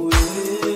away.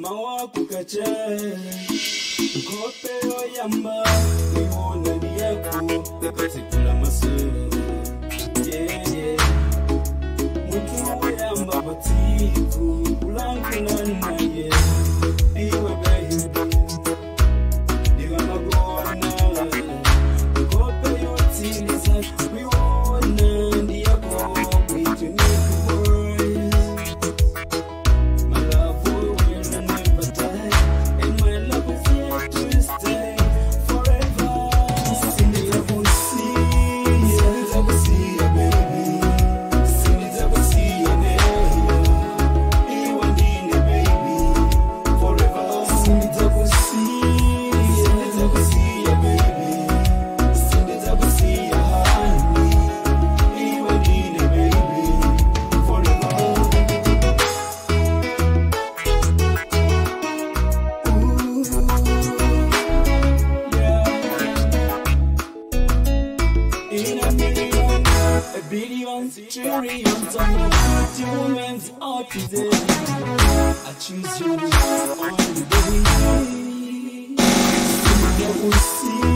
mawa kukace kope oyamba ibona liyako bepetikula masu. Mutu yamba batiku kulankulanna ye iwe behibu iwe magona kope yotilisa wiwona A billions, trillions of humans are today. I choose you on the day.